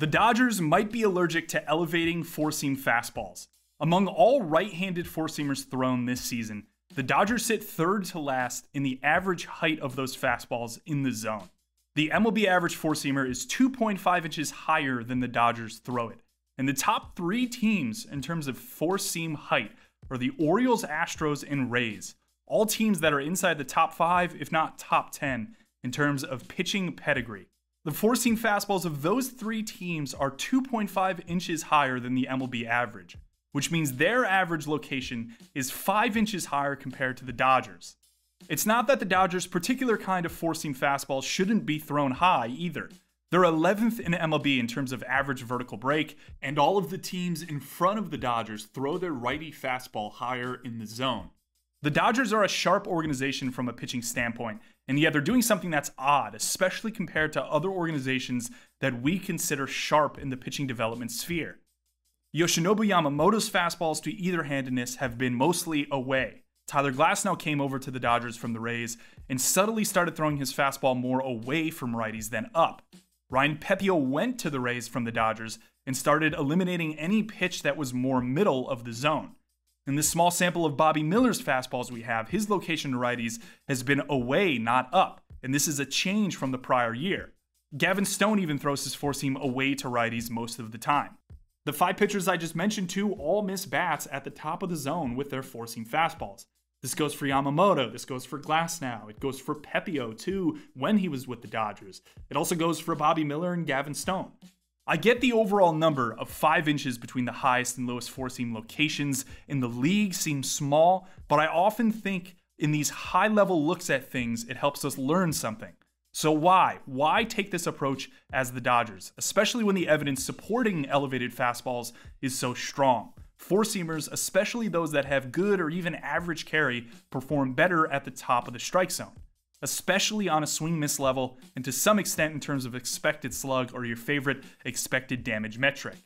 The Dodgers might be allergic to elevating four seam fastballs. Among all right handed four seamers thrown this season, the Dodgers sit third to last in the average height of those fastballs in the zone. The MLB average four seamer is 2.5 inches higher than the Dodgers throw it. And the top three teams in terms of four seam height are the Orioles, Astros, and Rays. All teams that are inside the top five, if not top 10, in terms of pitching pedigree. The four seam fastballs of those three teams are 2.5 inches higher than the MLB average, which means their average location is 5 inches higher compared to the Dodgers. It's not that the Dodgers' particular kind of four seam fastball shouldn't be thrown high either. They're 11th in MLB in terms of average vertical break, and all of the teams in front of the Dodgers throw their righty fastball higher in the zone. The Dodgers are a sharp organization from a pitching standpoint, and yet they're doing something that's odd, especially compared to other organizations that we consider sharp in the pitching development sphere. Yoshinobu Yamamoto's fastballs to either handedness have been mostly away. Tyler Glasnow came over to the Dodgers from the Rays and subtly started throwing his fastball more away from righties than up. Ryan Pepiot went to the Rays from the Dodgers and started eliminating any pitch that was more middle of the zone. In this small sample of Bobby Miller's fastballs we have, his location to righties has been away, not up, and this is a change from the prior year. Gavin Stone even throws his four seam away to righties most of the time. The five pitchers I just mentioned too all miss bats at the top of the zone with their four seam fastballs. This goes for Yamamoto. This goes for Glasnow. It goes for Pepiot too when he was with the Dodgers. It also goes for Bobby Miller and Gavin Stone. I get the overall number of five inches between the highest and lowest four seam locations in the league seems small, but I often think in these high level looks at things, it helps us learn something. So, why? Why take this approach as the Dodgers, especially when the evidence supporting elevated fastballs is so strong? Four seamers, especially those that have good or even average carry, perform better at the top of the strike zone especially on a swing miss level, and to some extent in terms of expected slug or your favorite expected damage metric.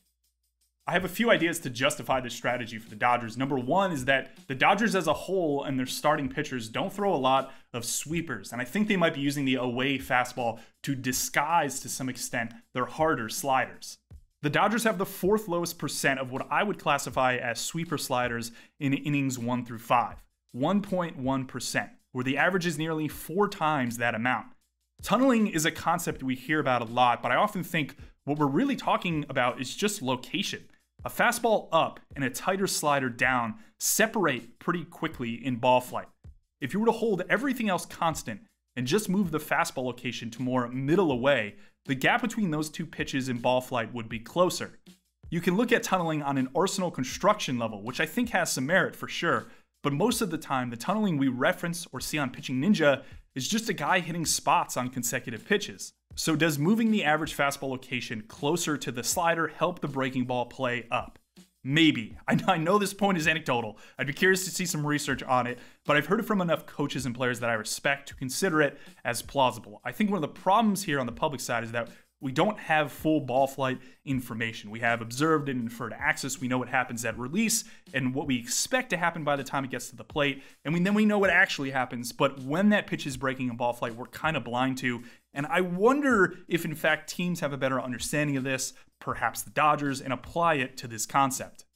I have a few ideas to justify this strategy for the Dodgers. Number one is that the Dodgers as a whole and their starting pitchers don't throw a lot of sweepers, and I think they might be using the away fastball to disguise to some extent their harder sliders. The Dodgers have the fourth lowest percent of what I would classify as sweeper sliders in innings one through five 1.1% where the average is nearly four times that amount. Tunneling is a concept we hear about a lot, but I often think what we're really talking about is just location. A fastball up and a tighter slider down separate pretty quickly in ball flight. If you were to hold everything else constant and just move the fastball location to more middle away, the gap between those two pitches in ball flight would be closer. You can look at tunneling on an arsenal construction level, which I think has some merit for sure, but most of the time, the tunneling we reference or see on Pitching Ninja is just a guy hitting spots on consecutive pitches. So, does moving the average fastball location closer to the slider help the breaking ball play up? Maybe. I know this point is anecdotal. I'd be curious to see some research on it, but I've heard it from enough coaches and players that I respect to consider it as plausible. I think one of the problems here on the public side is that we don't have full ball flight information. We have observed and inferred axis. We know what happens at release and what we expect to happen by the time it gets to the plate. And we, then we know what actually happens. But when that pitch is breaking in ball flight, we're kind of blind to. And I wonder if, in fact, teams have a better understanding of this, perhaps the Dodgers, and apply it to this concept.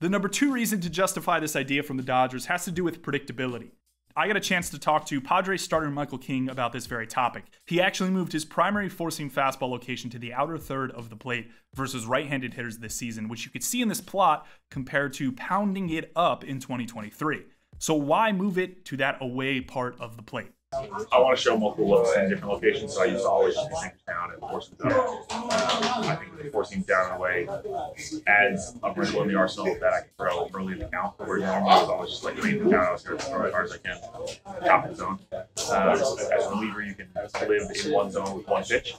The number two reason to justify this idea from the Dodgers has to do with predictability. I got a chance to talk to Padres starter Michael King about this very topic. He actually moved his primary four seam fastball location to the outer third of the plate versus right handed hitters this season, which you could see in this plot compared to pounding it up in 2023. So, why move it to that away part of the plate? I want to show multiple looks in different locations, so I used to always just down and force them down. Um, I think four seam down away adds a wrinkle in the arsenal that I can throw early in the count, where normally I was always just like laying them down, I was going to throw as hard as I can, top the zone. Uh, as a reliever, you can live in one zone with one pitch.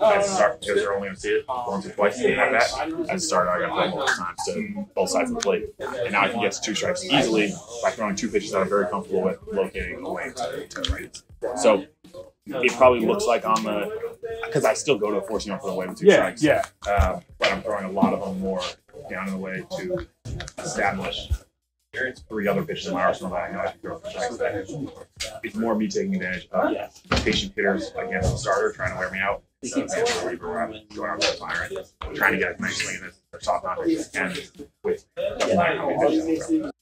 As a start, because they're only going to see it once or twice in at that. As a starter, I got to throw multiple times to both sides of the plate. And now I can get to two strikes easily by throwing two pitches that I'm very comfortable with locating away to, to right. So it probably looks like on the because I still go to a four seam for the way with two Yeah, strikes. yeah. Um, but I'm throwing a lot of them more down in the way to establish three other pitches in my arsenal that I know I can throw for strikes. That it's more me taking advantage of patient hitters against the starter trying to wear me out. So against the reliever, where I'm going out there firing, trying to get as many swing as soft knockers as I can with pitches.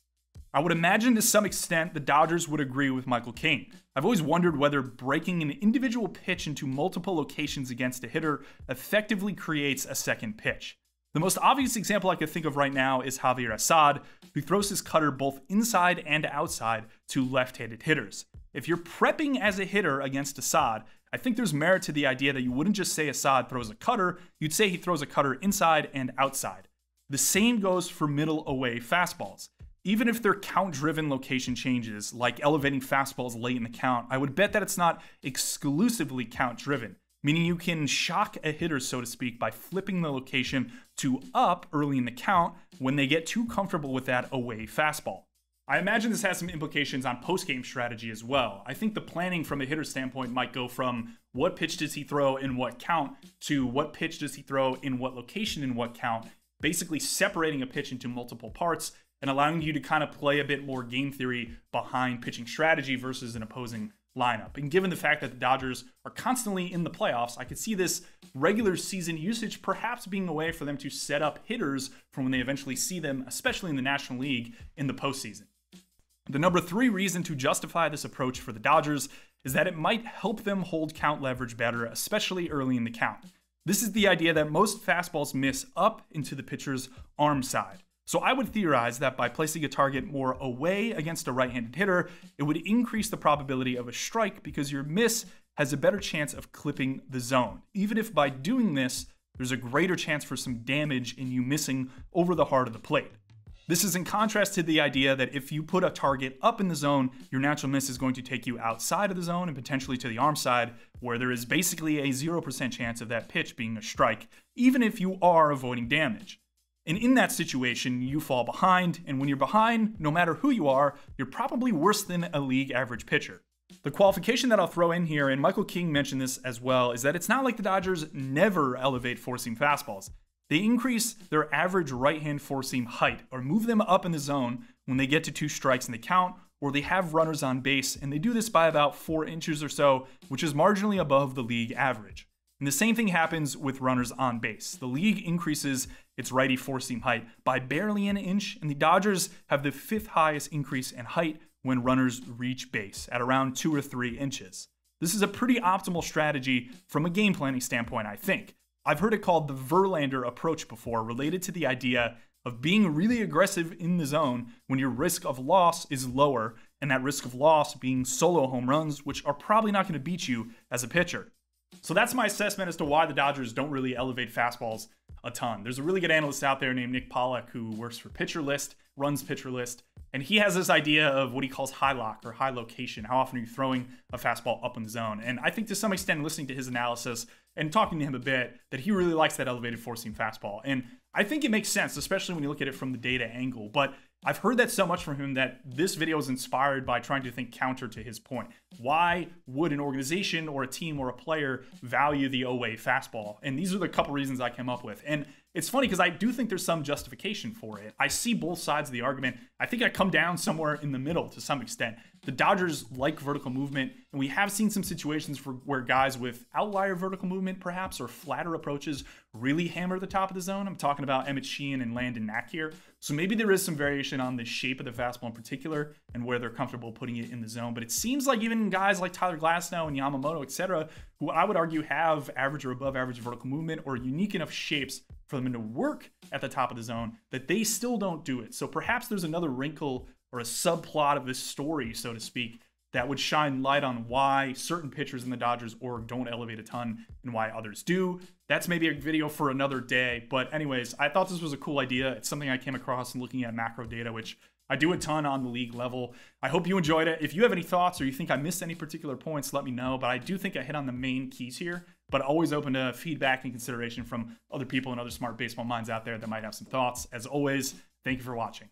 I would imagine to some extent the Dodgers would agree with Michael King. I've always wondered whether breaking an individual pitch into multiple locations against a hitter effectively creates a second pitch. The most obvious example I could think of right now is Javier Assad, who throws his cutter both inside and outside to left handed hitters. If you're prepping as a hitter against Assad, I think there's merit to the idea that you wouldn't just say Assad throws a cutter, you'd say he throws a cutter inside and outside. The same goes for middle away fastballs. Even if they're count driven location changes, like elevating fastballs late in the count, I would bet that it's not exclusively count driven, meaning you can shock a hitter, so to speak, by flipping the location to up early in the count when they get too comfortable with that away fastball. I imagine this has some implications on post game strategy as well. I think the planning from a hitter standpoint might go from what pitch does he throw in what count to what pitch does he throw in what location in what count, basically separating a pitch into multiple parts and allowing you to kind of play a bit more game theory behind pitching strategy versus an opposing lineup. And given the fact that the Dodgers are constantly in the playoffs, I could see this regular season usage perhaps being a way for them to set up hitters for when they eventually see them, especially in the National League, in the postseason. The number three reason to justify this approach for the Dodgers is that it might help them hold count leverage better, especially early in the count. This is the idea that most fastballs miss up into the pitcher's arm side. So I would theorize that by placing a target more away against a right handed hitter, it would increase the probability of a strike because your miss has a better chance of clipping the zone. Even if by doing this, there's a greater chance for some damage in you missing over the heart of the plate. This is in contrast to the idea that if you put a target up in the zone, your natural miss is going to take you outside of the zone and potentially to the arm side, where there is basically a 0% chance of that pitch being a strike, even if you are avoiding damage. And in that situation, you fall behind. And when you're behind, no matter who you are, you're probably worse than a league average pitcher. The qualification that I'll throw in here, and Michael King mentioned this as well, is that it's not like the Dodgers never elevate four seam fastballs. They increase their average right hand four seam height or move them up in the zone when they get to two strikes in the count, or they have runners on base, and they do this by about four inches or so, which is marginally above the league average. And the same thing happens with runners on base. The league increases its righty four seam height by barely an inch, and the Dodgers have the fifth highest increase in height when runners reach base at around two or three inches. This is a pretty optimal strategy from a game planning standpoint, I think. I've heard it called the Verlander approach before, related to the idea of being really aggressive in the zone when your risk of loss is lower, and that risk of loss being solo home runs, which are probably not going to beat you as a pitcher. So that's my assessment as to why the Dodgers don't really elevate fastballs a ton. There's a really good analyst out there named Nick Pollack who works for Pitcher List, runs Pitcher List, and he has this idea of what he calls high lock or high location. How often are you throwing a fastball up in the zone? And I think to some extent, listening to his analysis and talking to him a bit, that he really likes that elevated four seam fastball. And I think it makes sense, especially when you look at it from the data angle. But I've heard that so much from him that this video is inspired by trying to think counter to his point. Why would an organization or a team or a player value the away fastball? And these are the couple reasons I came up with. And it's funny because I do think there's some justification for it. I see both sides of the argument. I think I come down somewhere in the middle to some extent. The Dodgers like vertical movement, and we have seen some situations for where guys with outlier vertical movement, perhaps, or flatter approaches really hammer the top of the zone. I'm talking about Emmett Sheehan and Landon Knack here. So maybe there is some variation on the shape of the fastball in particular and where they're comfortable putting it in the zone. But it seems like even guys like Tyler Glasnow and Yamamoto, etc., who I would argue have average or above average vertical movement or unique enough shapes for them to work at the top of the zone, that they still don't do it. So perhaps there's another wrinkle or a subplot of this story, so to speak, that would shine light on why certain pitchers in the Dodgers org don't elevate a ton and why others do. That's maybe a video for another day. But, anyways, I thought this was a cool idea. It's something I came across in looking at macro data, which I do a ton on the league level. I hope you enjoyed it. If you have any thoughts or you think I missed any particular points, let me know. But I do think I hit on the main keys here. But always open to feedback and consideration from other people and other smart baseball minds out there that might have some thoughts. As always, thank you for watching.